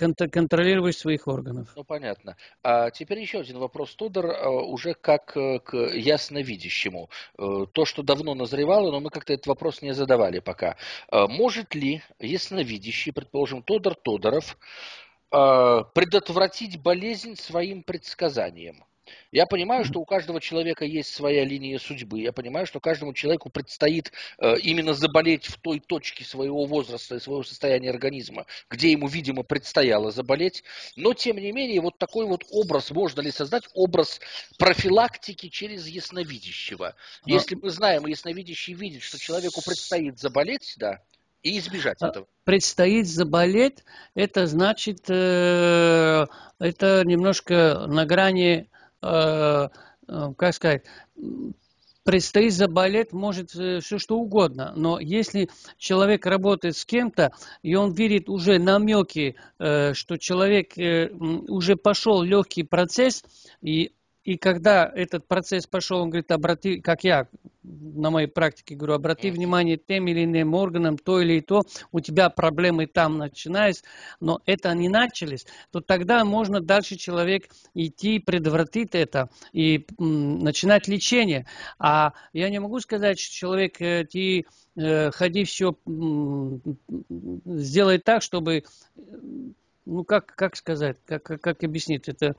контролировать своих органов. Ну, понятно. А теперь еще один вопрос, Тодор, э, уже как э, к ясновидящему. То, что давно назревало, но мы как-то этот вопрос не задавали пока. Может ли ясновидящий, предположим, Тодор Тодоров, предотвратить болезнь своим предсказанием? Я понимаю, что у каждого человека есть своя линия судьбы. Я понимаю, что каждому человеку предстоит э, именно заболеть в той точке своего возраста и своего состояния организма, где ему, видимо, предстояло заболеть. Но, тем не менее, вот такой вот образ, можно ли создать образ профилактики через ясновидящего? Но... Если мы знаем, ясновидящий видит, что человеку предстоит заболеть, да, и избежать а, этого. Предстоит заболеть, это значит, э, это немножко на грани как сказать, предстоит заболеть, может э, все что угодно. Но если человек работает с кем-то, и он видит уже намеки, что человек уже пошел легкий процесс, и и когда этот процесс пошел, он говорит, обрати, как я на моей практике говорю, обрати внимание тем или иным органам, то или то, у тебя проблемы там начинаются, но это не начались, то тогда можно дальше человек идти, предотвратить это и м, начинать лечение. А я не могу сказать, что человек, э, ты э, ходи все, м, сделай так, чтобы ну как, как сказать, как, как, как объяснить это?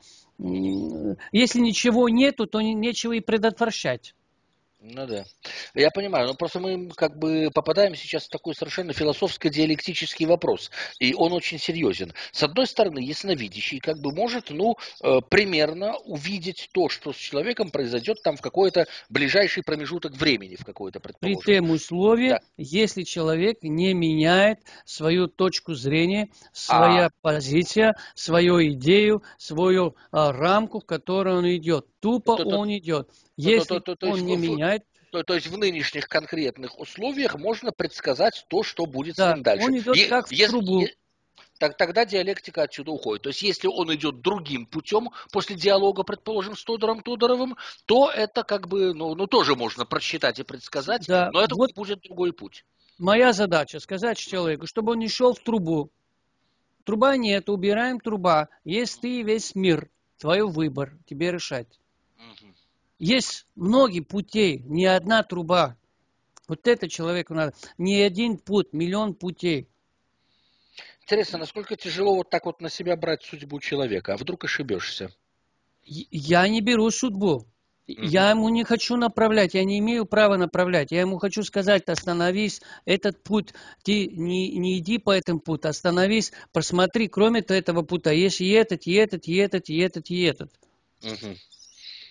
Если ничего нету, то нечего и предотвращать. Ну да. Я понимаю, но просто мы как бы попадаем сейчас в такой совершенно философско-диалектический вопрос, и он очень серьезен. С одной стороны, ясновидящий как бы может, ну, э, примерно увидеть то, что с человеком произойдет там в какой-то ближайший промежуток времени, в какой-то, предположим. При тем условии, да. если человек не меняет свою точку зрения, своя а... позиция, свою идею, свою а, рамку, в которой он идет. Тупо то, он идет. Если то, то, то, он не в, меняет... То, то есть в нынешних конкретных условиях можно предсказать то, что будет да, с ним дальше. он идет е- как в если, трубу. так, тогда диалектика отсюда уходит. То есть, если он идет другим путем, после диалога, предположим, с Тодором Тодоровым, то это как бы, ну, ну тоже можно просчитать и предсказать, да, но это вот будет другой путь. Моя задача сказать человеку, чтобы он не шел в трубу. Труба нет, убираем труба. Есть ты весь мир. Твой выбор, тебе решать. Есть многие путей, не одна труба. Вот это человеку надо. Не один путь, миллион путей. Интересно, насколько тяжело вот так вот на себя брать судьбу человека? А вдруг ошибешься? Я не беру судьбу. Я ему не хочу направлять, я не имею права направлять. Я ему хочу сказать, остановись, этот путь, ты не, не иди по этому пути, остановись, посмотри, кроме этого пути, есть и этот, и этот, и этот, и этот, и этот. Угу.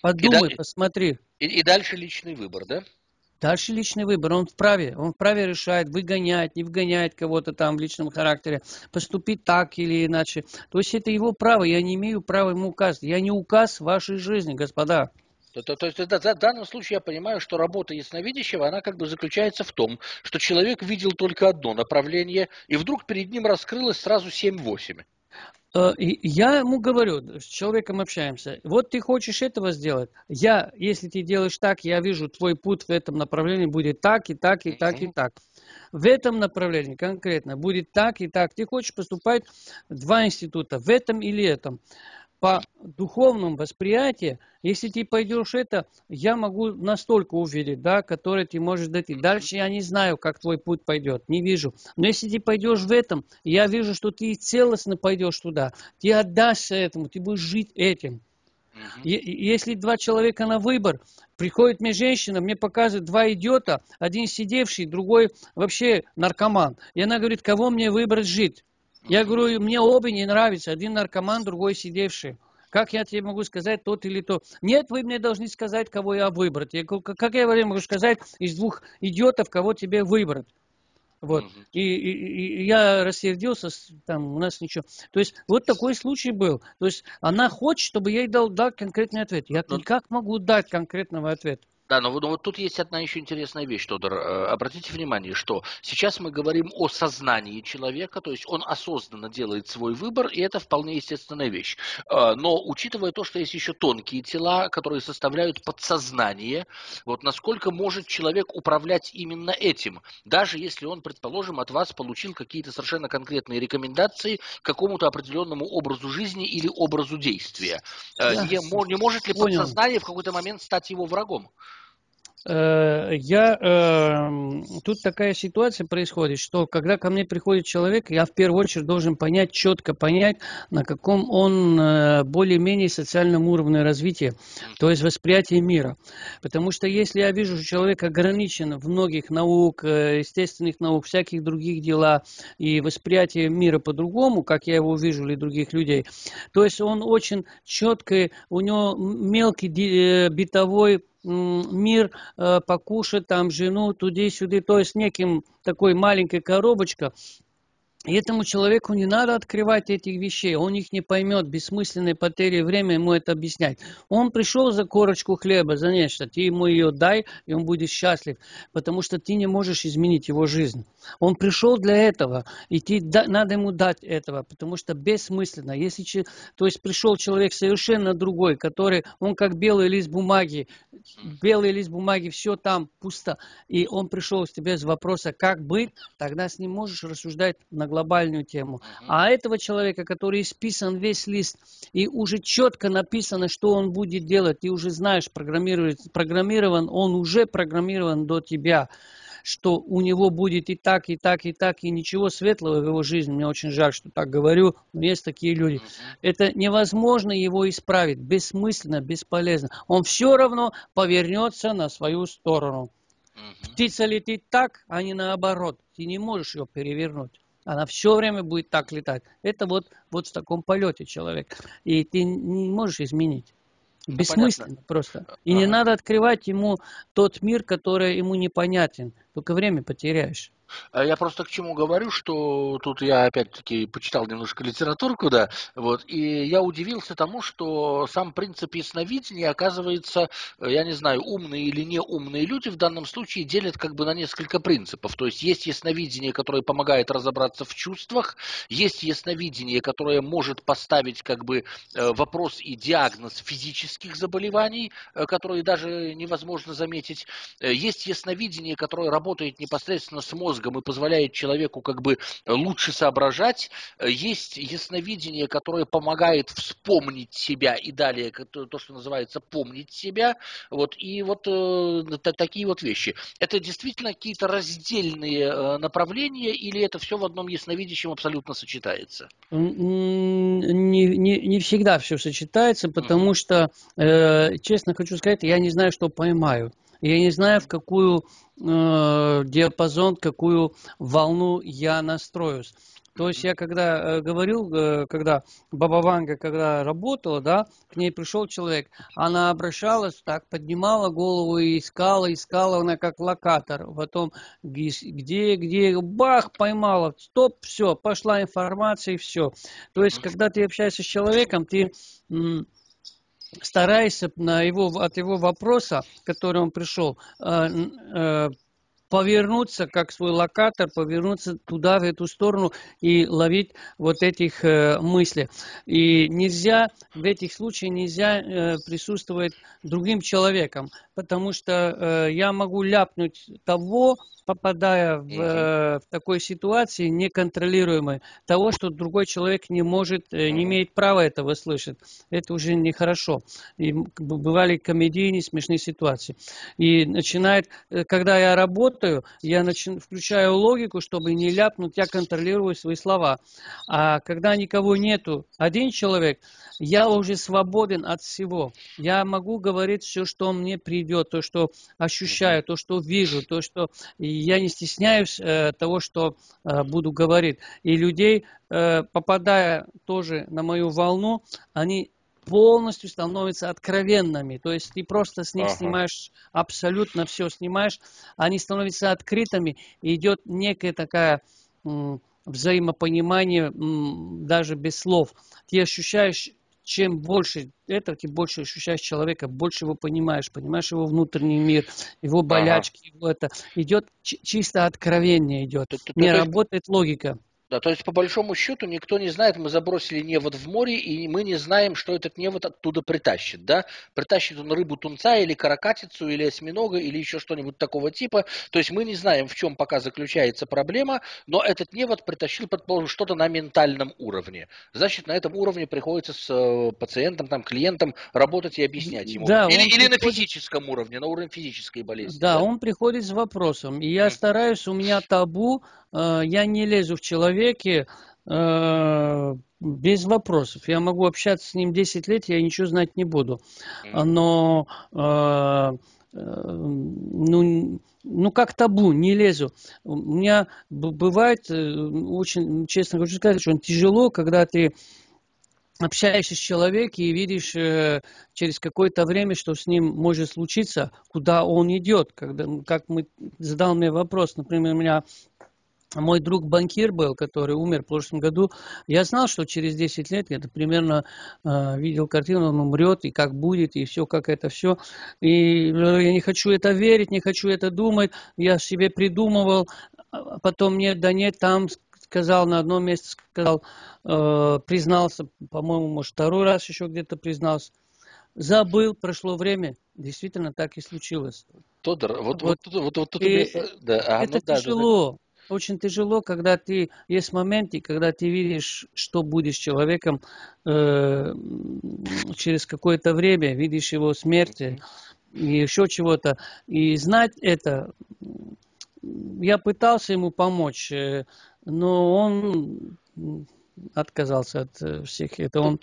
Подумай, и посмотри. И, и дальше личный выбор, да? Дальше личный выбор. Он вправе. Он вправе решает, выгонять, не выгонять кого-то там в личном характере, поступить так или иначе. То есть это его право. Я не имею права ему указать. Я не указ вашей жизни, господа. То, то, то есть да, в данном случае я понимаю, что работа ясновидящего, она как бы заключается в том, что человек видел только одно направление, и вдруг перед ним раскрылось сразу 7-8. Э, я ему говорю, с человеком общаемся, вот ты хочешь этого сделать, я, если ты делаешь так, я вижу, твой путь в этом направлении будет так и так и так и так. В этом направлении конкретно будет так и так. Ты хочешь поступать в два института, в этом или этом по духовному восприятию, если ты пойдешь это, я могу настолько увидеть, да, который ты можешь дойти. Дальше я не знаю, как твой путь пойдет, не вижу. Но если ты пойдешь в этом, я вижу, что ты целостно пойдешь туда, ты отдашься этому, ты будешь жить этим. Если два человека на выбор, приходит мне женщина, мне показывает два идиота, один сидевший, другой вообще наркоман. И она говорит, кого мне выбрать жить? Я говорю, мне оба не нравятся. Один наркоман, другой сидевший. Как я тебе могу сказать тот или то? Нет, вы мне должны сказать, кого я выбрать. Я говорю, как я могу сказать из двух идиотов, кого тебе выбрать? Вот. Угу. И, и, и я рассердился, там у нас ничего. То есть вот такой случай был. То есть она хочет, чтобы я ей дал, дал конкретный ответ. Я Но... никак могу дать конкретного ответа. Да, но, но вот тут есть одна еще интересная вещь, Тодор. Э, обратите внимание, что сейчас мы говорим о сознании человека, то есть он осознанно делает свой выбор, и это вполне естественная вещь. Э, но учитывая то, что есть еще тонкие тела, которые составляют подсознание, вот насколько может человек управлять именно этим, даже если он, предположим, от вас получил какие-то совершенно конкретные рекомендации к какому-то определенному образу жизни или образу действия. Э, не, не может ли Понял. подсознание в какой-то момент стать его врагом? Э, я э, тут такая ситуация происходит, что когда ко мне приходит человек, я в первую очередь должен понять, четко понять, на каком он э, более-менее социальном уровне развития, то есть восприятие мира. Потому что если я вижу, что человек ограничен в многих наук, естественных наук, всяких других дела и восприятие мира по-другому, как я его вижу или других людей, то есть он очень четко, у него мелкий битовой мир, э, покушать там жену, туди-сюди, то есть неким такой маленькой коробочка, и этому человеку не надо открывать этих вещей, он их не поймет, бессмысленной потери времени ему это объяснять. Он пришел за корочку хлеба, за нечто, ты ему ее дай, и он будет счастлив, потому что ты не можешь изменить его жизнь. Он пришел для этого, и ты, да, надо ему дать этого, потому что бессмысленно. Если, то есть пришел человек совершенно другой, который, он как белый лист бумаги, белый лист бумаги, все там пусто, и он пришел с тебя с вопроса, как быть, тогда с ним можешь рассуждать на глобальную тему. Uh-huh. А этого человека, который исписан весь лист, и уже четко написано, что он будет делать, ты уже знаешь, программирован, он уже программирован до тебя что у него будет и так, и так, и так, и ничего светлого в его жизни. Мне очень жаль, что так говорю, но есть такие люди. Uh-huh. Это невозможно его исправить, бессмысленно, бесполезно. Он все равно повернется на свою сторону. Uh-huh. Птица летит так, а не наоборот. Ты не можешь ее перевернуть. Она все время будет так летать. Это вот, вот в таком полете человек. И ты не можешь изменить. Ну, Бессмысленно ну, просто. И ага. не надо открывать ему тот мир, который ему непонятен. Только время потеряешь. А я просто к чему говорю, что тут я опять-таки почитал немножко литературку, да, вот, и я удивился тому, что сам принцип ясновидения, оказывается, я не знаю, умные или не умные люди в данном случае делят как бы на несколько принципов. То есть есть ясновидение, которое помогает разобраться в чувствах, есть ясновидение, которое может поставить как бы э, вопрос и диагноз физических заболеваний, э, которые даже невозможно заметить. Э, есть ясновидение, которое работает непосредственно с мозгом, мозгом и позволяет человеку как бы лучше соображать. Есть ясновидение, которое помогает вспомнить себя и далее то, что называется помнить себя. Вот, и вот э, такие вот вещи. Это действительно какие-то раздельные э, направления или это все в одном ясновидящем абсолютно сочетается? Не, не, не всегда все сочетается, потому mm-hmm. что, э, честно хочу сказать, я не знаю, что поймаю. Я не знаю, в какую э, диапазон, какую волну я настроюсь. То есть я когда э, говорил, э, когда Баба Ванга, когда работала, да, к ней пришел человек, она обращалась, так поднимала голову и искала, искала она как локатор. Потом где, где, бах, поймала, стоп, все, пошла информация и все. То есть когда ты общаешься с человеком, ты старайся на его, от его вопроса, который он пришел, э, э, повернуться, как свой локатор, повернуться туда, в эту сторону и ловить вот этих э, мыслей. И нельзя, в этих случаях нельзя э, присутствовать другим человеком, потому что э, я могу ляпнуть того, попадая в, э, в такой ситуации неконтролируемой, того, что другой человек не может, э, не имеет права этого слышать. Это уже нехорошо. И бывали комедийные, смешные ситуации. И начинает, э, когда я работаю, я начи, включаю логику, чтобы не ляпнуть, я контролирую свои слова. А когда никого нету, один человек, я уже свободен от всего. Я могу говорить все, что мне придет, то, что ощущаю, то, что вижу, то, что я не стесняюсь э, того, что э, буду говорить. И людей, э, попадая тоже на мою волну, они полностью становятся откровенными. То есть ты просто с них ага. снимаешь абсолютно все, снимаешь, они становятся открытыми, и идет некая такая взаимопонимание даже без слов. Ты ощущаешь чем больше этого, тем больше ощущаешь человека, больше его понимаешь, понимаешь его внутренний мир, его болячки, ага. его это. Идет чисто откровение идет. Не работает логика. Да, то есть по большому счету никто не знает, мы забросили невод в море, и мы не знаем, что этот невод оттуда притащит, да? Притащит он рыбу тунца или каракатицу, или осьминога, или еще что-нибудь такого типа. То есть мы не знаем, в чем пока заключается проблема, но этот невод притащил, предположим, что-то на ментальном уровне. Значит, на этом уровне приходится с э, пациентом, там, клиентом работать и объяснять ему. Да, или или приходит... на физическом уровне, на уровне физической болезни. Да, да? он приходит с вопросом. И я стараюсь, у меня табу я не лезу в человеке э, без вопросов. Я могу общаться с ним 10 лет, я ничего знать не буду. Но э, ну, ну как табу, не лезу. У меня бывает, очень честно хочу сказать, что тяжело, когда ты общаешься с человеком и видишь э, через какое-то время, что с ним может случиться, куда он идет. Когда, как мы задал мне вопрос, например, у меня мой друг банкир был, который умер в прошлом году, я знал, что через 10 лет, я примерно э, видел картину, он умрет, и как будет, и все, как это все. И я не хочу это верить, не хочу это думать, я себе придумывал, а потом нет, да нет, там сказал, на одном месте сказал, э, признался, по-моему, может, второй раз еще где-то признался. Забыл, прошло время, действительно так и случилось. Тодор, вот, вот, вот, вот, вот тут... И, да, а, это ну, тяжело. Да, да очень тяжело, когда ты есть моменты, когда ты видишь, что будет с человеком э, через какое-то время, видишь его смерти и еще чего-то. И знать это, я пытался ему помочь, э, но он отказался от э, всех. Это он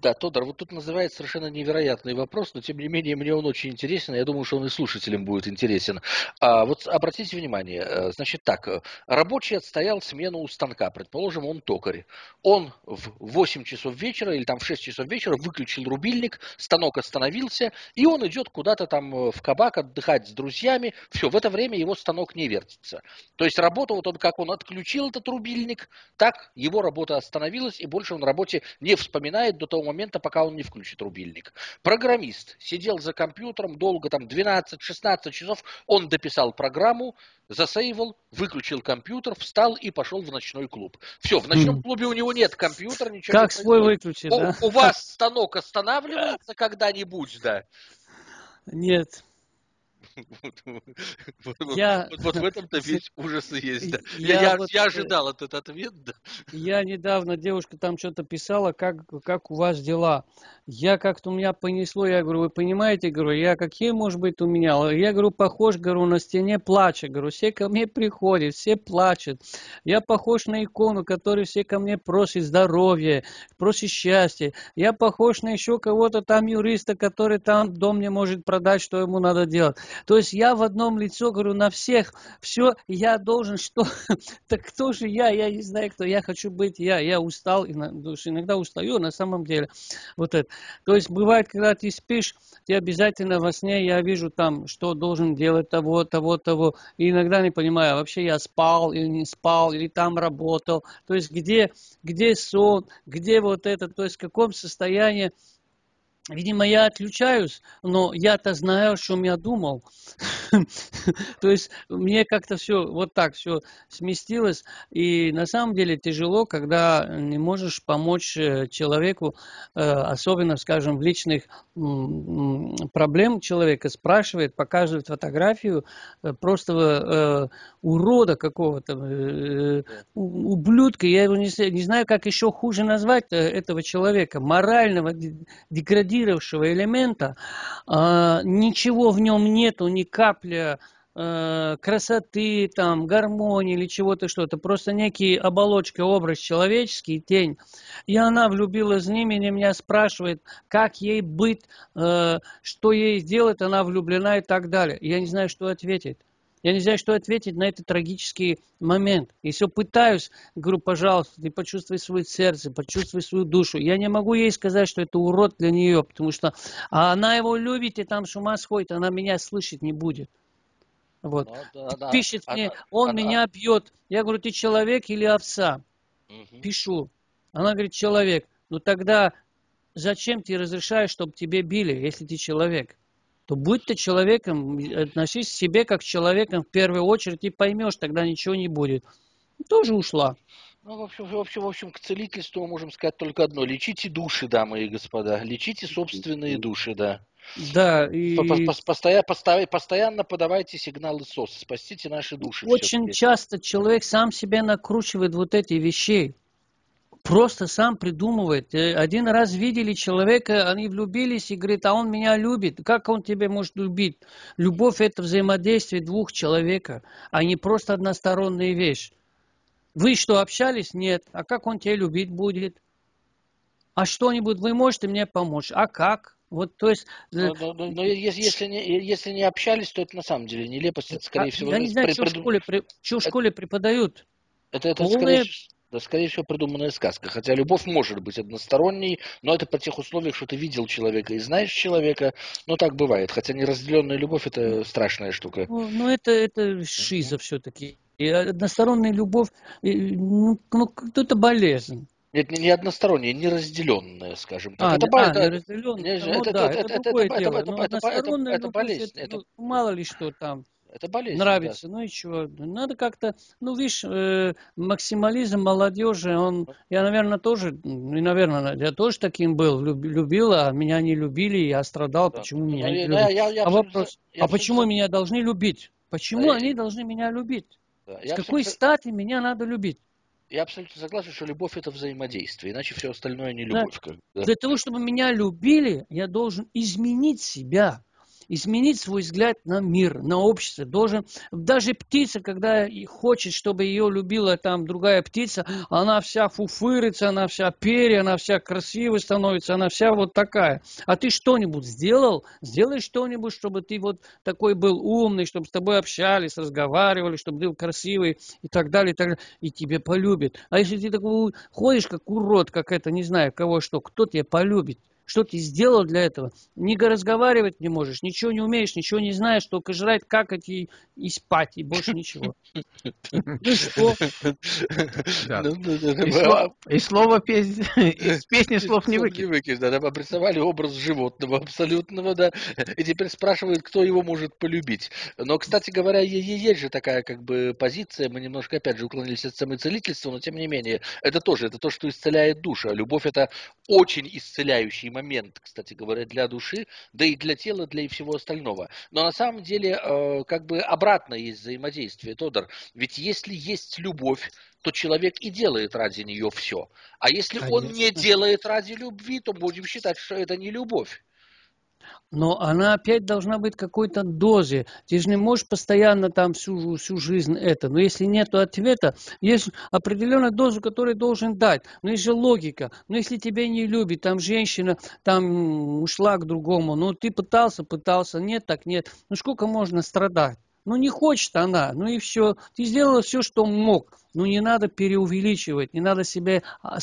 да, Тодор, вот тут называется совершенно невероятный вопрос, но тем не менее мне он очень интересен, я думаю, что он и слушателям будет интересен. А, вот обратите внимание, э, значит так, э, рабочий отстоял смену у станка, предположим, он токарь. Он в 8 часов вечера или там в 6 часов вечера выключил рубильник, станок остановился, и он идет куда-то там э, в кабак отдыхать с друзьями. Все, в это время его станок не вертится. То есть работа, вот он как он отключил этот рубильник, так его работа остановилась, и больше он работе не вспоминает до того момента, пока он не включит рубильник. Программист сидел за компьютером долго, там 12-16 часов, он дописал программу, засейвал, выключил компьютер, встал и пошел в ночной клуб. Все, в ночном клубе у него нет компьютера, ничего как не свой выключить, да? У вас станок останавливается когда-нибудь, да? Нет. Я... Вот, вот в этом-то весь ужас и есть. Да. Я, я, вот, я ожидал этот ответ. Да. Я недавно, девушка там что-то писала, как, как у вас дела. Я как-то у меня понесло, я говорю, вы понимаете, говорю, я какие, может быть, у меня? Я говорю, похож, говорю, на стене плача. Говорю, все ко мне приходят, все плачут. Я похож на икону, который все ко мне просит здоровья, просит счастья. Я похож на еще кого-то там юриста, который там дом мне может продать, что ему надо делать. То есть я в одном лицо говорю на всех, все, я должен что? так кто же я? Я не знаю, кто. Я хочу быть я. Я устал, иногда устаю, на самом деле. Вот это. То есть бывает, когда ты спишь, ты обязательно во сне, я вижу там, что должен делать того, того, того. И иногда не понимаю, вообще я спал или не спал, или там работал. То есть где, где сон, где вот это, то есть в каком состоянии Видимо, я отключаюсь, но я-то знаю, о чем я думал. То есть мне как-то все вот так все сместилось. И на самом деле тяжело, когда не можешь помочь э, человеку, э, особенно, скажем, в личных проблем человека, спрашивает, показывает фотографию э, просто урода какого-то, ублюдка. Я его не, знаю, как еще хуже назвать этого человека, морального, деградировавшего элемента. А, ничего в нем нету, ни капля э, красоты, там, гармонии или чего-то что-то. Просто некий оболочка, образ человеческий, тень. И она влюбилась в ним, и меня спрашивает, как ей быть, э, что ей сделать, она влюблена и так далее. Я не знаю, что ответить. Я не знаю, что ответить на этот трагический момент. И все пытаюсь, говорю, пожалуйста, ты почувствуй свое сердце, почувствуй свою душу. Я не могу ей сказать, что это урод для нее, потому что а она его любит и там с ума сходит, она меня слышать не будет. Вот. Ну, да, да. Пишет она, мне, он она... меня бьет. Я говорю, ты человек или овца? Угу. Пишу. Она говорит, человек. ну тогда зачем ты разрешаешь, чтобы тебе били, если ты человек? То будь ты человеком, относись к себе как к человеком в первую очередь и поймешь, тогда ничего не будет. Тоже ушла. Ну, в общем, в общем, в общем, к целительству можем сказать только одно. Лечите души, дамы и господа. Лечите собственные души, да. Да, и... Постоянно, постоянно, постоянно подавайте сигналы СОС. Спасите наши души. Очень часто человек сам себе накручивает вот эти вещи. Просто сам придумывает. Э, один раз видели человека, они влюбились и говорит, а он меня любит. Как он тебя может любить? Любовь – это взаимодействие двух человека, а не просто односторонняя вещь. Вы что, общались? Нет. А как он тебя любить будет? А что-нибудь вы можете мне помочь? А как? Вот, то есть... Но, но, но, но если, если, не, если не общались, то это на самом деле нелепость. Это, скорее а, всего... Я не знаю, что, в школе, при, что в школе преподают. Это, это Полное... скорее, да, скорее всего, придуманная сказка. Хотя любовь может быть односторонней, но это по тех условиях, что ты видел человека и знаешь человека. Но так бывает. Хотя неразделенная любовь – это страшная штука. Ну, ну это, это шиза все-таки. И односторонняя любовь, ну, ну это болезнь. Нет, не, не односторонняя, не разделенная, скажем так. А, это, а, это, не разделенная. Ну, это, да, это, это, это, это, дело. это, это, это, это болезнь. Это, ну, мало ли что там. Это болезнь. Нравится, да. ну и чего. Надо как-то, ну, видишь, э, максимализм молодежи, он, я, наверное, тоже, ну, и, наверное, я тоже таким был, люб, любил, а меня не любили, я страдал, да. почему меня ну, не любят. Я, я, я а вопрос, я а почему меня должны любить? Почему да, они я... должны меня любить? Да. С какой абсолютно... стати меня надо любить? Я абсолютно согласен, что любовь это взаимодействие, иначе все остальное не любовь. Да. Да. Для того, чтобы меня любили, я должен изменить себя изменить свой взгляд на мир, на общество. Должен, даже птица, когда хочет, чтобы ее любила там другая птица, она вся фуфырится, она вся перья, она вся красивая становится, она вся вот такая. А ты что-нибудь сделал? Сделай что-нибудь, чтобы ты вот такой был умный, чтобы с тобой общались, разговаривали, чтобы ты был красивый и так далее, и так далее. И тебе полюбит. А если ты такой ходишь, как урод, как это, не знаю, кого что, кто тебя полюбит? Что ты сделал для этого? Не разговаривать не можешь, ничего не умеешь, ничего не знаешь, только жрать, какать и, и спать, и больше ничего. Ну что? И слово из песни слов не выкинешь. Да, обрисовали образ животного абсолютного, да, и теперь спрашивают, кто его может полюбить. Но, кстати говоря, есть же такая как бы позиция, мы немножко, опять же, уклонились от самоцелительства, но тем не менее, это тоже, это то, что исцеляет душу. А любовь это очень исцеляющий момент момент, кстати говоря, для души, да и для тела, для и всего остального. Но на самом деле, э, как бы обратно есть взаимодействие, Тодор. Ведь если есть любовь, то человек и делает ради нее все. А если Конечно. он не делает ради любви, то будем считать, что это не любовь но она опять должна быть какой-то дозе. Ты же не можешь постоянно там всю, всю жизнь это. Но если нет ответа, есть определенная доза, которую должен дать. Но есть же логика. Но если тебя не любит, там женщина там ушла к другому, ну ты пытался, пытался, нет, так нет. Ну сколько можно страдать? Ну не хочет она, ну и все. Ты сделала все, что мог. Ну не надо переувеличивать, не надо себя а,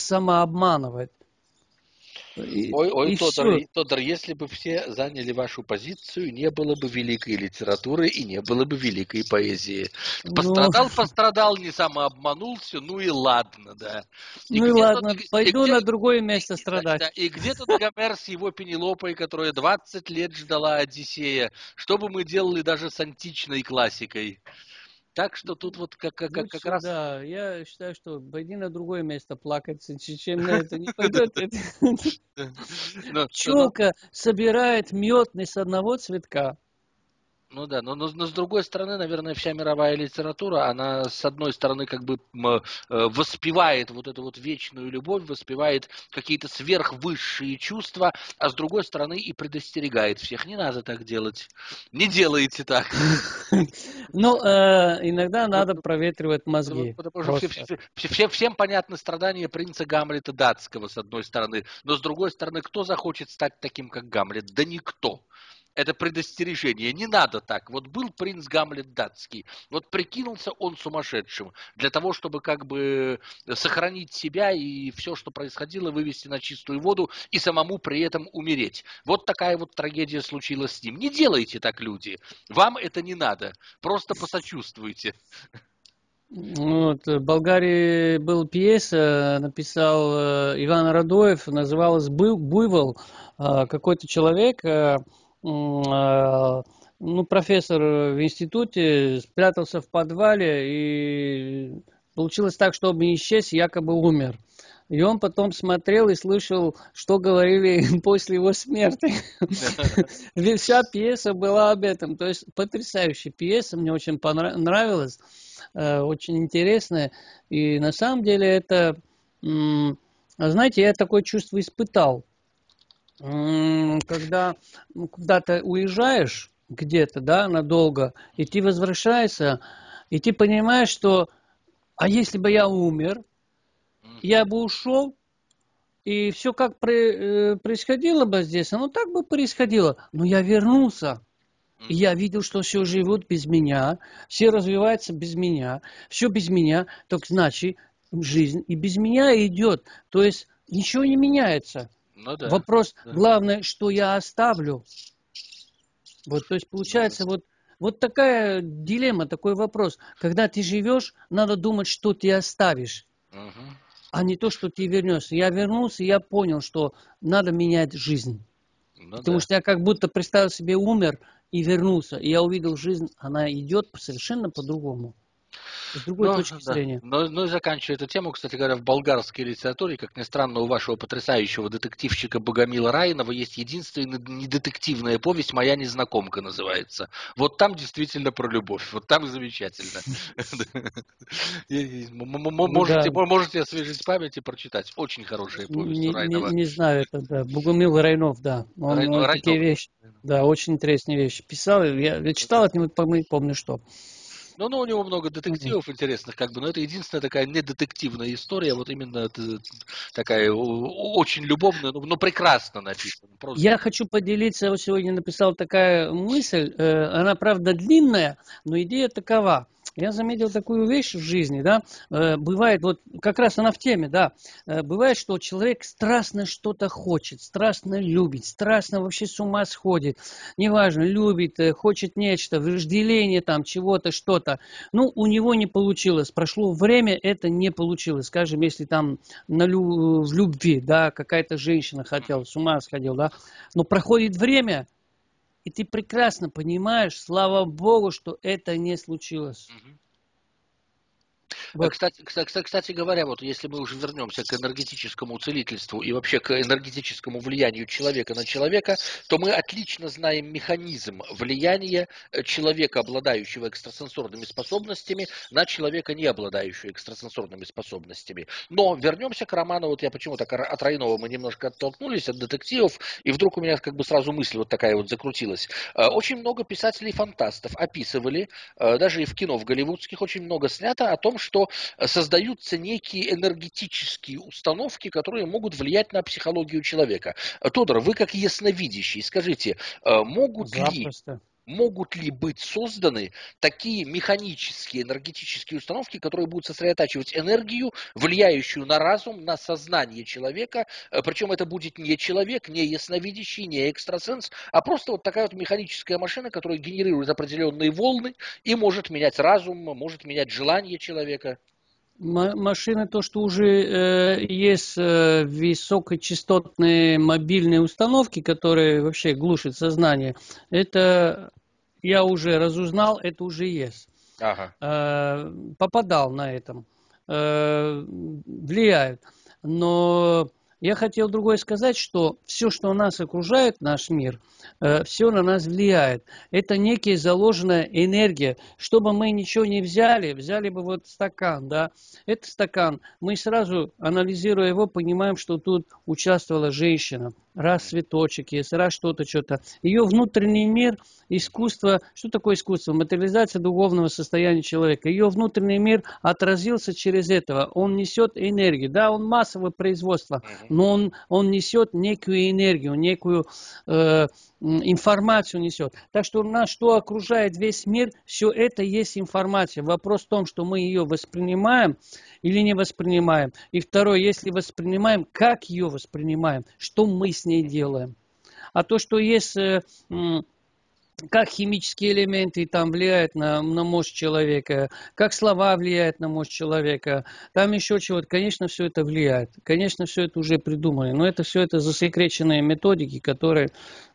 самообманывать. Ой, ой, Тодор, Тодор, если бы все заняли вашу позицию, не было бы великой литературы и не было бы великой поэзии. Ну. Пострадал, Но... пострадал, не самообманулся, ну и ладно, да. И ну и ладно, тот, пойду и где, на другое место и, страдать. Да, и где тут Гомер с его Пенелопой, которая 20 лет ждала Одиссея? Что бы мы делали даже с античной классикой? Так что тут вот как, как, Лучше, как раз... Да, я считаю, что пойди на другое место плакать, чем на это не пойдет. Пчелка собирает мед не с одного цветка, ну да, но, но, но с другой стороны, наверное, вся мировая литература, она с одной стороны как бы э, воспевает вот эту вот вечную любовь, воспевает какие-то сверхвысшие чувства, а с другой стороны и предостерегает всех. Не надо так делать. Не делайте так. Ну, э, иногда надо проветривать мозги. Потому что всем понятно страдания принца Гамлета датского, с одной стороны. Но с другой стороны, кто захочет стать таким, как Гамлет? Да никто это предостережение. Не надо так. Вот был принц Гамлет датский. Вот прикинулся он сумасшедшим для того, чтобы как бы сохранить себя и все, что происходило, вывести на чистую воду и самому при этом умереть. Вот такая вот трагедия случилась с ним. Не делайте так, люди. Вам это не надо. Просто посочувствуйте. Вот, в Болгарии был пьеса, написал э, Иван Радоев, называлась «Буйвол». А, какой-то человек, э, ну, профессор в институте, спрятался в подвале, и получилось так, что он исчез, якобы умер. И он потом смотрел и слышал, что говорили после его смерти. Вся пьеса была об этом. То есть потрясающая пьеса, мне очень понравилась. Э, очень интересное. И на самом деле это, знаете, я такое чувство испытал. Когда ну, куда-то уезжаешь где-то, да, надолго, и ты возвращаешься, и ты понимаешь, что, а если бы я умер, я бы ушел, и все как э, происходило бы здесь, оно так бы происходило, но я вернулся. И я видел, что все живут без меня, все развиваются без меня, все без меня, так значит, жизнь и без меня идет. То есть ничего не меняется. Ну, да. Вопрос, да. главное, что я оставлю. Вот, то есть получается вот, вот такая дилемма, такой вопрос. Когда ты живешь, надо думать, что ты оставишь. Угу. А не то, что ты вернешься. Я вернулся, я понял, что надо менять жизнь. Ну, Потому да. что я как будто представил себе умер, и вернулся. И я увидел жизнь, она идет совершенно по-другому. С другой ну, точки да. зрения. Но, ну и заканчивая эту тему, кстати говоря, в болгарской литературе, как ни странно, у вашего потрясающего детективщика Богомила Раинова есть единственная недетективная повесть «Моя незнакомка» называется. Вот там действительно про любовь. Вот там замечательно. Можете, освежить память и прочитать. Очень хорошая повесть не, Раинова. Не, знаю это. Богомил Райнов, да. Он, такие вещи, да, очень интересные вещи писал. Я читал от него, помню, что. Ну, ну, у него много детективов интересных, как бы, но это единственная такая недетективная история, вот именно такая очень любовная, но, но прекрасно написана. Просто. Я хочу поделиться, вот сегодня написал такая мысль, э, она, правда, длинная, но идея такова я заметил такую вещь в жизни, да, э, бывает, вот как раз она в теме, да, э, бывает, что человек страстно что-то хочет, страстно любит, страстно вообще с ума сходит, неважно, любит, э, хочет нечто, вожделение там, чего-то, что-то, ну, у него не получилось, прошло время, это не получилось, скажем, если там на лю- в любви, да, какая-то женщина хотела, с ума сходил, да, но проходит время, и ты прекрасно понимаешь, слава Богу, что это не случилось. Угу. Вот. Кстати, кстати, кстати говоря, вот если мы уже вернемся к энергетическому целительству и вообще к энергетическому влиянию человека на человека, то мы отлично знаем механизм влияния э, человека, обладающего экстрасенсорными способностями, на человека, не обладающего экстрасенсорными способностями. Но вернемся к роману, вот я почему-то от Райнова мы немножко оттолкнулись от детективов, и вдруг у меня как бы сразу мысль вот такая вот закрутилась. Э, очень много писателей-фантастов описывали, э, даже и в кино в голливудских очень много снято о том, что создаются некие энергетические установки, которые могут влиять на психологию человека. Тодор, вы как ясновидящий, скажите, э, могут Запросто. ли могут ли быть созданы такие механические энергетические установки, которые будут сосредотачивать энергию, влияющую на разум, на сознание человека, э, причем это будет не человек, не ясновидящий, не экстрасенс, а просто вот такая вот механическая машина, которая генерирует определенные волны и может менять разум, может менять желание человека. Машины, то, что уже э, есть э, высокочастотные мобильные установки, которые вообще глушат сознание, это я уже разузнал, это уже есть. Ага. Э, попадал на этом. Э, влияют. Но я хотел другое сказать, что все, что нас окружает, наш мир, э, все на нас влияет. Это некая заложенная энергия. Чтобы мы ничего не взяли, взяли бы вот стакан, да, этот стакан, мы сразу, анализируя его, понимаем, что тут участвовала женщина. Раз цветочек есть, раз что-то, что-то. Ее внутренний мир, искусство, что такое искусство? Материализация духовного состояния человека. Ее внутренний мир отразился через этого. Он несет энергию. Да, он массовое производство, но он, он несет некую энергию, некую э, информацию несет. Так что нас, что окружает весь мир, все это есть информация. Вопрос в том, что мы ее воспринимаем или не воспринимаем. И второе, если воспринимаем, как ее воспринимаем, что мы с ней делаем. А то, что есть... Э, как химические элементы там влияют на, на мозг человека, как слова влияют на мозг человека, там еще чего-то. Конечно, все это влияет. Конечно, все это уже придумали. Но это все это засекреченные методики, которые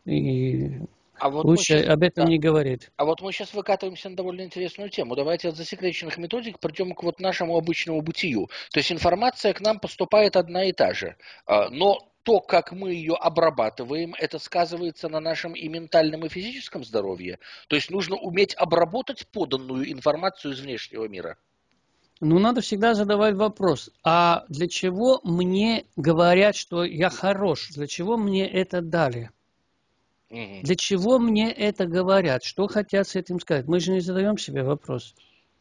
и а вот Лучше сейчас, об этом да. не говорить. А вот мы сейчас выкатываемся на довольно интересную тему. Давайте от засекреченных методик придем к вот нашему обычному бытию. То есть информация к нам поступает одна и та же. А, но то, как мы ее обрабатываем, это сказывается на нашем и ментальном, и физическом здоровье. То есть нужно уметь обработать поданную информацию из внешнего мира. Ну, надо всегда задавать вопрос, а для чего мне говорят, что я хорош? Для чего мне это дали? Угу. Для чего мне это говорят? Что хотят с этим сказать? Мы же не задаем себе вопрос.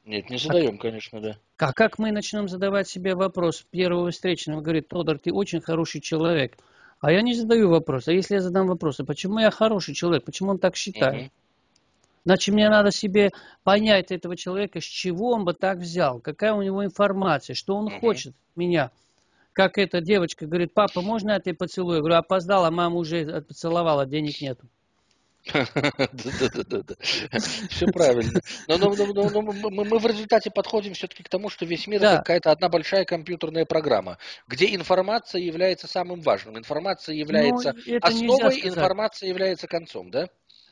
Нет, не задаем, а, конечно, да. А как мы начнем задавать себе вопрос первого встречного? Говорит, Тодор, ты очень хороший человек. А я не задаю вопрос. А если я задам вопрос, а почему я хороший человек? Почему он так считает? Угу. Значит, мне надо себе понять этого человека, с чего он бы так взял, какая у него информация, что он угу. хочет меня. Как эта девочка говорит, папа, можно я тебя поцелую? Я говорю, опоздала, мама уже поцеловала, денег нету. Да-да-да. Все правильно. Но, но, но, но мы, мы в результате подходим все-таки к тому, что весь мир да. какая-то одна большая компьютерная программа, где информация является самым важным. Информация является основой, информация является концом, да?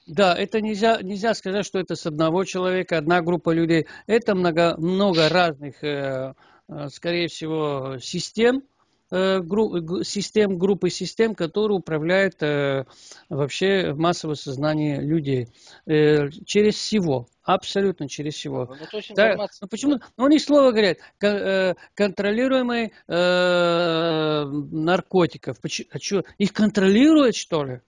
Да, это нельзя, нельзя сказать, что это с одного человека, одна группа людей. Это много, много разных, э, э скорее всего, систем, систем, группы систем, которые управляют э, вообще массовое сознание людей. Э, через всего. Абсолютно через всего. Ну, да, ну, почему? Ну, они слово говорят, контролируемый э, наркотиков. А что, их контролируют, что ли?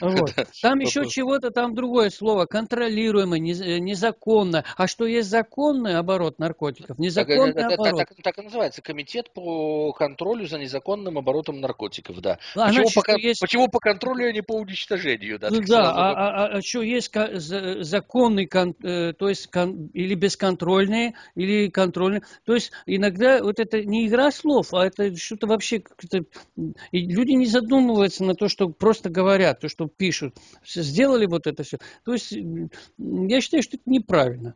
Вот. Там еще чего-то, там другое слово, контролируемое, незаконно. А что есть законный оборот наркотиков? Незаконный так, оборот. Так, так, так и называется, комитет по контролю за незаконным оборотом наркотиков, да. А почему, значит, по, есть... почему по контролю, а не по уничтожению? Да, ну, да а, а, а, а что есть законный, э, то есть или бесконтрольные, или контрольные. То есть иногда вот это не игра слов, а это что-то вообще, и люди не задумываются на то, что просто говорят, то, что пишут, сделали вот это все. То есть я считаю, что это неправильно.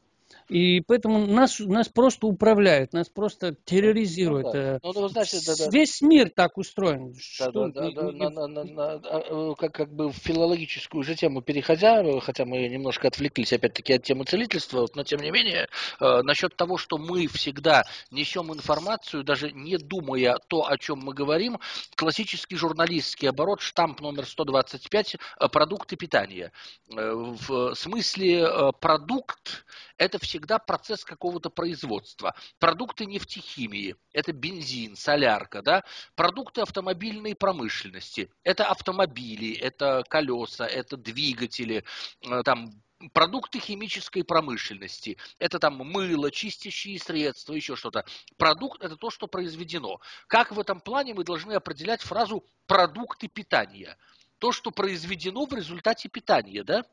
И поэтому нас, нас просто управляют, нас просто терроризируют. Ну, да. ну, ну, значит, да, да. Весь мир так устроен. Да, что... да, да, да, на, на, на, на, э, как, как бы в филологическую же тему переходя, хотя мы немножко отвлеклись опять-таки от темы целительства, но тем не менее, э, насчет того, что мы всегда несем информацию, даже не думая то, о чем мы говорим, классический журналистский оборот, штамп номер 125, э, продукты питания. Э, в смысле э, продукт это всегда процесс какого-то производства. Продукты нефтехимии – это бензин, солярка, да? Продукты автомобильной промышленности – это автомобили, это колеса, это двигатели, э, там продукты химической промышленности. Это там мыло, чистящие средства, еще что-то. Продукт – это то, что произведено. Как в этом плане мы должны определять фразу «продукты питания»? То, что произведено в результате питания, да?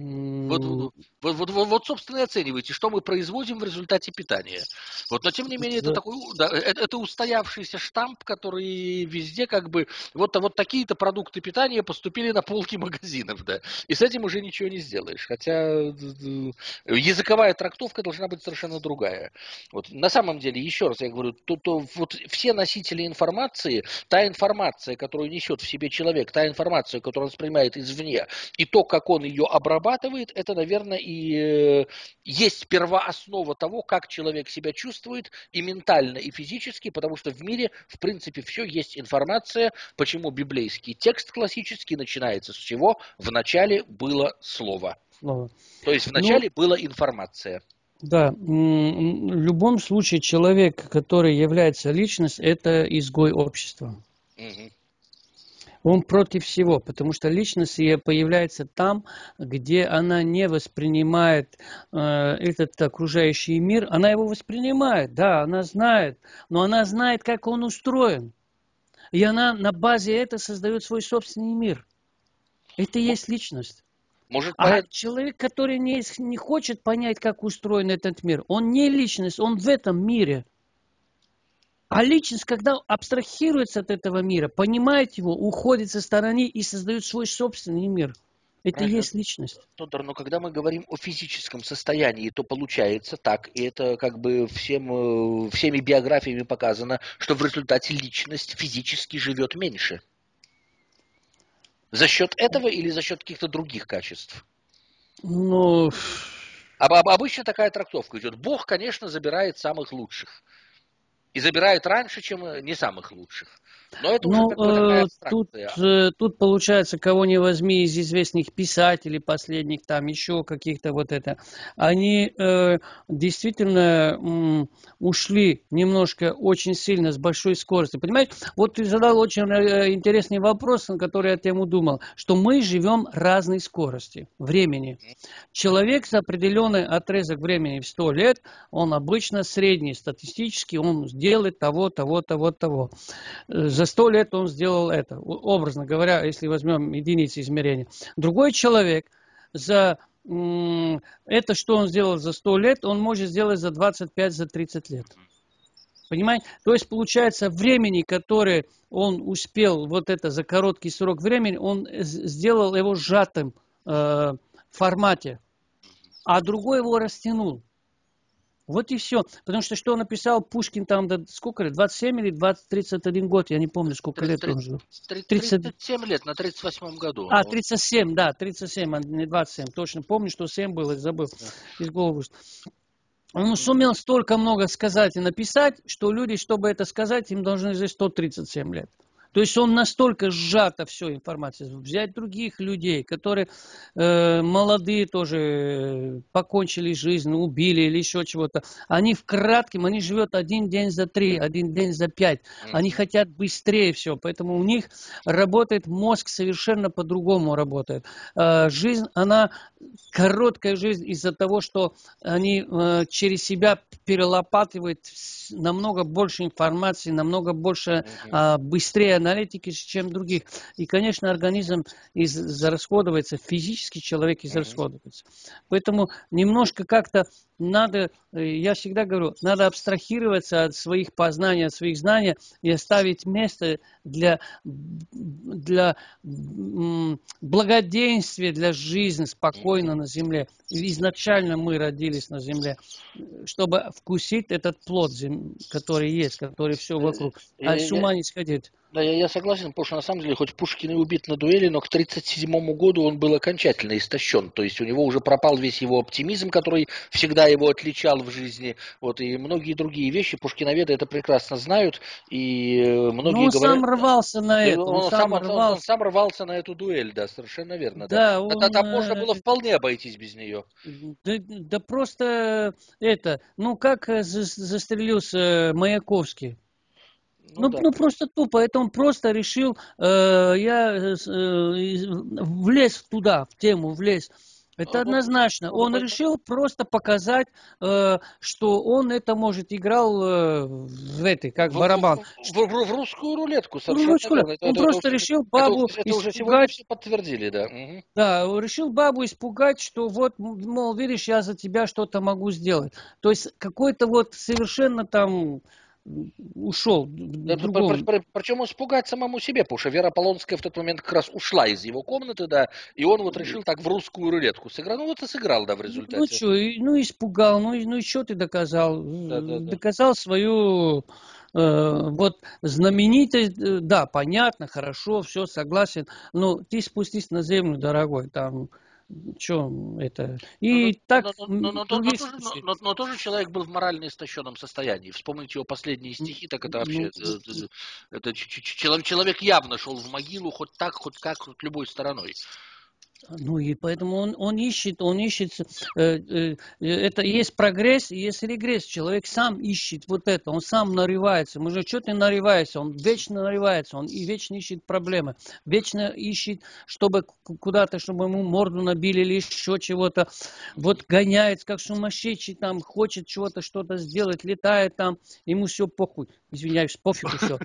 Вот, вот, вот, вот, вот, собственно, и оценивайте, что мы производим в результате питания. Вот, но тем не менее, это такой, да, это, это устоявшийся штамп, который везде как бы, вот, вот такие-то продукты питания поступили на полки магазинов, да, и с этим уже ничего не сделаешь. Хотя языковая трактовка должна быть совершенно другая. Вот, на самом деле, еще раз я говорю, то, то, вот все носители информации, та информация, которую несет в себе человек, та информация, которую он воспринимает извне, и то, как он ее обрабатывает, срабатывает, это, наверное, и э, есть первооснова того, как человек себя чувствует и ментально, и физически, потому что в мире, в принципе, все есть информация, почему библейский текст классический начинается с чего? В начале было слово. Слово. То есть в начале ну, была информация. Да, в любом случае человек, который является личностью, это изгой общества. Угу. Он против всего, потому что личность ее появляется там, где она не воспринимает э, этот окружающий мир. Она его воспринимает, да, она знает, но она знает, как он устроен. И она на базе этого создает свой собственный мир. Это и есть личность. Может, а понять... человек, который не, не хочет понять, как устроен этот мир, он не личность, он в этом мире. А личность, когда абстрахируется от этого мира, понимает его, уходит со стороны и создает свой собственный мир. Это и есть личность. Тодор, но когда мы говорим о физическом состоянии, то получается так, и это как бы всем, э, всеми биографиями показано, что в результате личность физически живет меньше. За счет этого или за счет каких-то других качеств? Ну... Об, обычно такая трактовка идет. Бог, конечно, забирает самых лучших. И забирает раньше, чем э, не самых лучших. Но это ну, уже э, тут, э, тут получается, кого не возьми из известных писателей последних, там еще каких-то вот это, они э, действительно м, ушли немножко очень сильно с большой скоростью. Понимаете, вот ты задал очень э, интересный вопрос, на который я тему думал, что мы живем разной скорости времени. Человек за определенный отрезок времени в 100 лет, он обычно средний, статистически, он сделает того, того, того, того за сто лет он сделал это, образно говоря, если возьмем единицы измерения. Другой человек за это, что он сделал за сто лет, он может сделать за 25, за 30 лет. Понимаете? То есть, получается, времени, которое он успел, вот это за короткий срок времени, он сделал его сжатым э, формате, а другой его растянул. Вот и все. Потому что что написал Пушкин там, да, сколько лет, 27 или 20, 31 год, я не помню, сколько 30, лет он жил. 30, 37 лет, на 38 году. А, 37, да, 37, а не 27. Точно помню, что 7 было, забыл да. из головы. Он сумел столько много сказать и написать, что люди, чтобы это сказать, им должны здесь 137 лет. То есть он настолько сжато все информация. Взять других людей, которые э, молодые тоже э, покончили жизнь, убили или еще чего-то. Они в кратком, они живут один день за три, один день за пять. Они хотят быстрее все, поэтому у них работает мозг совершенно по-другому работает. Э, жизнь, она короткая жизнь из-за того, что они э, через себя перелопатывают намного больше информации, намного больше э, быстрее аналитики, чем других. И, конечно, организм израсходуется, физически человек израсходуется. Поэтому немножко как-то надо, э, я всегда говорю, надо абстрахироваться от своих познаний, от своих знаний и оставить место для, для благоденствия, для жизни спокойно на земле. Изначально мы родились на земле, чтобы вкусить этот плод, который есть, который все вокруг. А с ума не сходить. Да, я, я согласен, потому что на самом деле, хоть Пушкин и убит на дуэли, но к 1937 году он был окончательно истощен. То есть у него уже пропал весь его оптимизм, который всегда его отличал в жизни. Вот, и многие другие вещи пушкиноведы это прекрасно знают. И э, многие но он говорят... сам рвался на это. Он, он, сам, рвался. Он, сам рвался на эту дуэль, да, совершенно верно. Да, да. Он, Тогда можно было э, вполне обойтись без нее. Да, да просто это, ну как э, застрелился Маяковский? Ну, ну, да. ну просто тупо. Это он просто решил, э, я э, э влез туда, в тему, влез. Это однозначно. Он решил просто показать, э, что он это, может, играл э, в этой, как в, барабан. В, в, в, в русскую рулетку совершенно. Русскую, он это, просто это, решил бабу это, это уже сегодня все подтвердили, да. Угу. Да, решил бабу испугать, что вот, мол, видишь, я за тебя что-то могу сделать. То есть какой-то вот совершенно там ушел. Да, причем испугать самому себе, потому что Вера Полонская в тот момент как раз ушла из его комнаты, да, и он вот решил так в русскую рулетку сыграть. Ну вот и сыграл, да, в результате. Ну что, ну испугал, ну, ну что ты доказал? Да, да, да. Доказал свою э, вот знаменитость, э, да, понятно, хорошо, все, согласен, но ты спустись на землю, дорогой, там что это? И но, так... Но, но, но, но, но, но тоже человек был в морально истощенном состоянии. Вспомните его последние стихи, так это вообще... Ну, это, это, это, человек явно шел в могилу хоть так, хоть как, хоть любой стороной. Ну и поэтому он, он ищет, он ищет, э, э, это есть прогресс, есть регресс. Человек сам ищет вот это, он сам нарывается. Мы же что ты нарываешься, он вечно нарывается, он и вечно ищет проблемы, вечно ищет, чтобы куда-то, чтобы ему морду набили или еще чего-то. Вот гоняется, как сумасшедший, там хочет чего-то, что-то сделать, летает там, ему все похуй. Извиняюсь, пофиг все.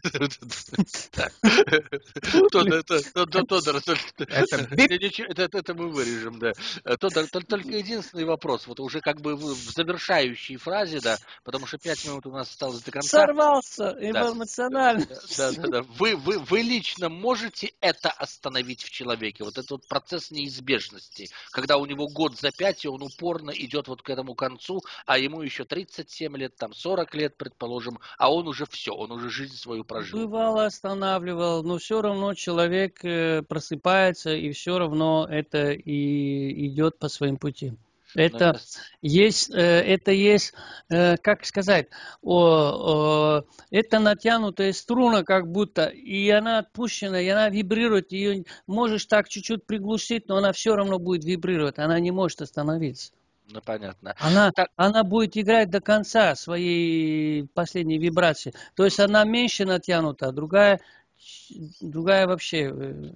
Это это, это мы вырежем, да. Э, только, только единственный вопрос, вот уже как бы в завершающей фразе, да, потому что пять минут у нас осталось до конца. Сорвался эмоционально. Да, да, да. Вы, вы, вы лично можете это остановить в человеке, вот этот вот процесс неизбежности, когда у него год за пять, и он упорно идет вот к этому концу, а ему еще 37 лет, там 40 лет, предположим, а он уже все, он уже жизнь свою прожил. Бывало останавливал, но все равно человек э, просыпается, и все равно это и идет по своим пути. Это есть, э, это есть, э, как сказать, это натянутая струна, как будто, и она отпущена, и она вибрирует, ее можешь так чуть-чуть приглушить, но она все равно будет вибрировать, она не может остановиться. Ну, понятно. Она, так... она будет играть до конца своей последней вибрации. То есть она меньше натянута, а другая другая вообще э,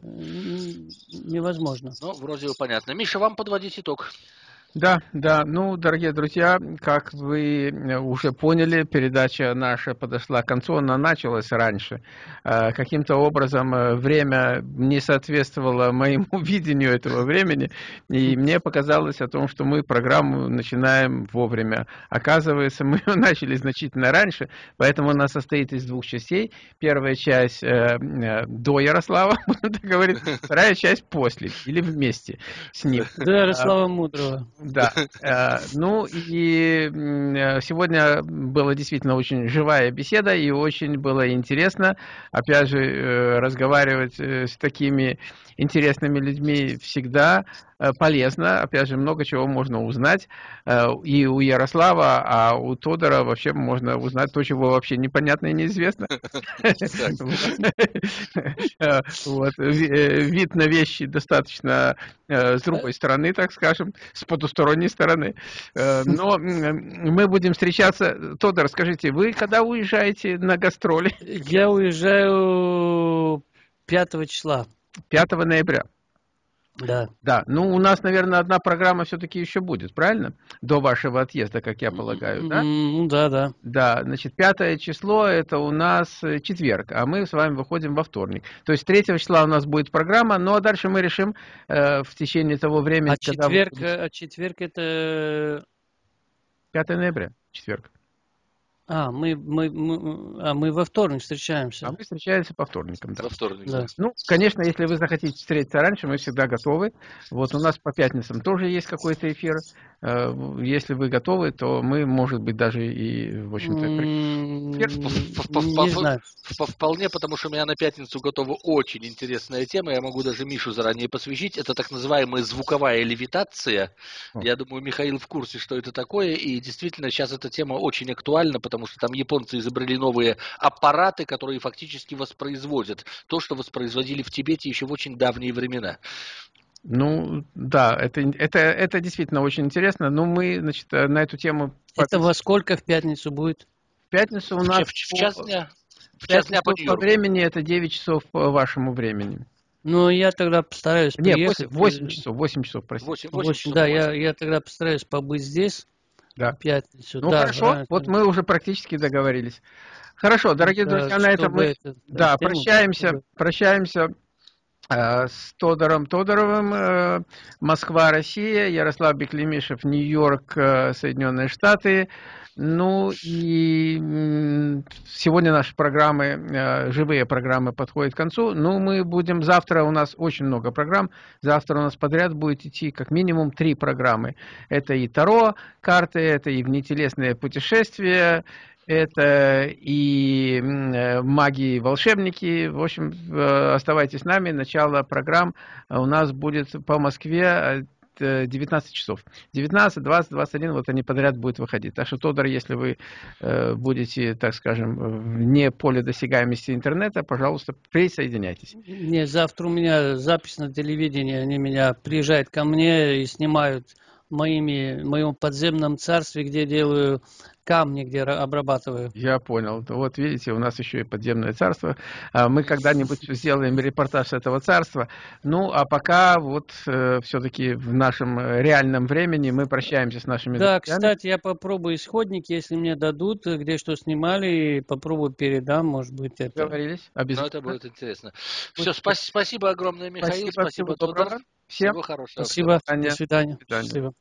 невозможно. Ну, вроде бы понятно. Миша, вам подводить итог. Да, да. Ну, дорогие друзья, как вы э, уже поняли, передача наша подошла к концу, она началась раньше. Э, каким-то образом э, время не соответствовало моему видению этого времени, и мне показалось о том, что мы программу начинаем вовремя. Оказывается, мы начали значительно раньше, поэтому она состоит из двух частей. Первая часть до Ярослава, будем так говорить, вторая часть после, или вместе с ним. До Ярослава Мудрого. Да. Э, ну и э, сегодня была действительно очень живая беседа и очень было интересно, опять же, э, разговаривать с такими интересными людьми всегда полезно. Опять же, много чего можно узнать. Э, и у Ярослава, а у Тодора вообще можно узнать то, чего вообще непонятно и неизвестно. Э. Вид на вещи достаточно с другой стороны, так скажем, с потусторонней стороны. Но мы будем встречаться. Тодор, скажите, вы когда уезжаете на гастроли? Я уезжаю 5 числа. 5 ноября. Да. Да. Ну, у нас, наверное, одна программа все-таки еще будет, правильно? До вашего отъезда, как я полагаю, да? Ну, да, да. Да, значит, пятое число это у нас э, четверг, а мы с вами выходим во вторник. То есть третьего числа у нас будет программа, ну, а дальше мы решим э, в течение того времени, а. Четверг, вы... А четверг это... 5 ноября, четверг. А, мы, мы, мы, а, мы во вторник встречаемся. А мы встречаемся по вторникам, да. Во вторник, да. Ну, конечно, если вы захотите встретиться раньше, мы всегда готовы. Вот у нас по пятницам тоже есть какой-то эфир. Э, если вы готовы, то мы, может быть, даже и, в общем-то... Вполне, потому что у меня на пятницу готова очень интересная тема. Я могу даже Мишу заранее посвящить. Это так называемая звуковая левитация. Я думаю, Михаил в курсе, что это такое. И действительно, сейчас эта тема очень актуальна, потому что там японцы изобрели новые аппараты, которые фактически воспроизводят то, что воспроизводили в Тибете еще в очень давние времена. Ну, да, это, это, это действительно очень интересно. Но мы, значит, на эту тему... Это во сколько в пятницу будет? В пятницу у нас... В, в, в час дня. В час дня по, по времени это 9 часов по вашему времени. Ну, я тогда постараюсь Нет, приехать. 8, 8 часов, 8 часов, простите. 8, 8, 8 да, я, я тогда постараюсь побыть здесь. Да. Пятницу. Ну, да, хорошо, да, вот мы уже практически договорились. Хорошо, дорогие да, друзья, на этом мы это, да, прощаемся, чтобы... прощаемся э, с Тодором Тодоровым, э, Москва, Россия, Ярослав Беклемишев, Нью-Йорк, э, Соединенные Штаты. Ну и сегодня наши программы, э, живые программы подходят к концу. Ну, мы будем завтра, у нас очень много программ. Завтра у нас подряд будет идти как минимум три программы. Это и Таро карты, это и внетелесные путешествия, это и э, маги волшебники. В общем, э, оставайтесь с нами. Начало программ у нас будет по Москве 19 часов. 19, 20, 21, вот они подряд будут выходить. Так что, Тодор, если вы э, будете, так скажем, вне поля досягаемости интернета, пожалуйста, присоединяйтесь. Не, завтра у меня запись на телевидении, они меня приезжают ко мне и снимают моими, моем подземном царстве, где делаю камни, где обрабатываю. Я понял. Вот видите, у нас еще и подземное царство. А, мы когда-нибудь сделаем репортаж этого царства. Ну, а пока вот э, все-таки в нашем реальном времени мы прощаемся с нашими Да, друзьями. кстати, я попробую исходники, если мне дадут, где что снимали, попробую передам, может быть, это. Договорились? Обязательно. Ну, это будет интересно. Все, спасибо огромное, Михаил. Спасибо, спасибо Тодор. Всем Всего хорошего. Спасибо. До свидания. До свидания. До свидания.